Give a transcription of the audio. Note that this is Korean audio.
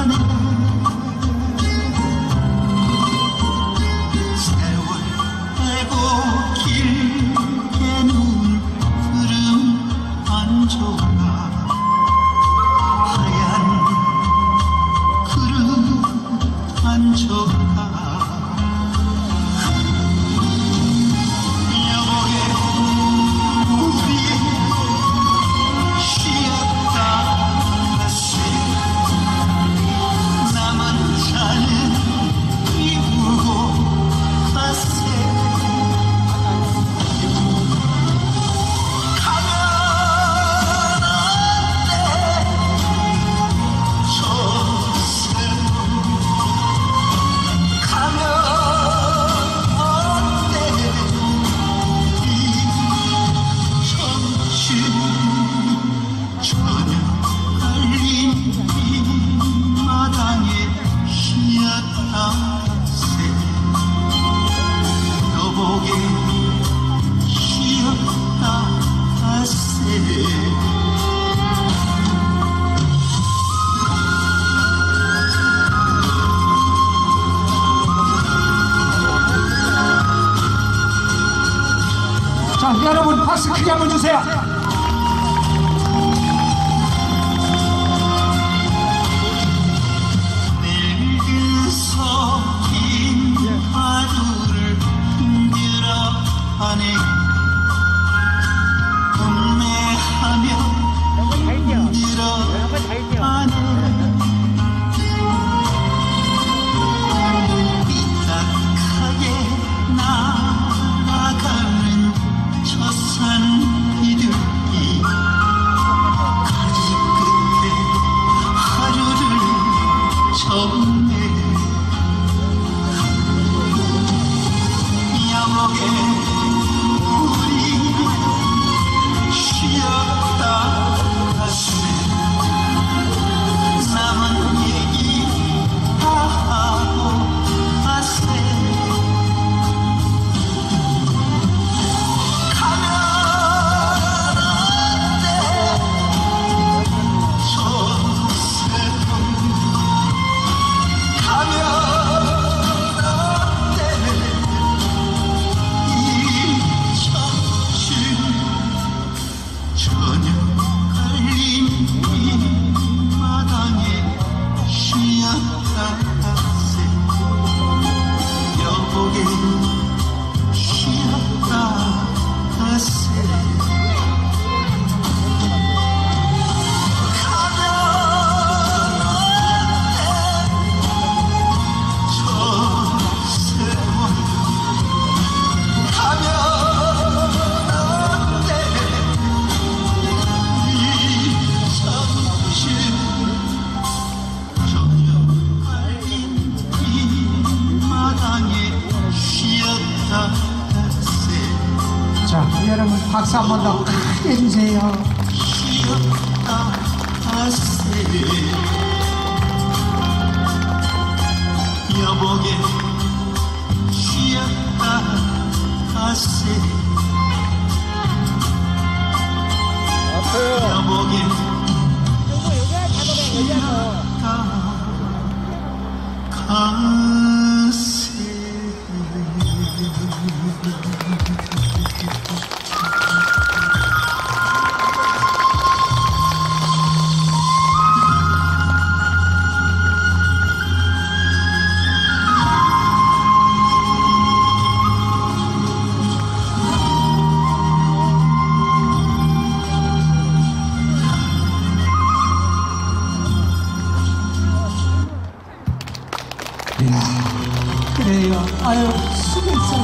Romano. 여러분 박수 크게 한번 주세요. walking 박수 한 번 더 크게 주세요. 여보게 쉬었다 하세 여보게 여보 여기야 다 노래 여기야 아유, 수고 있어요.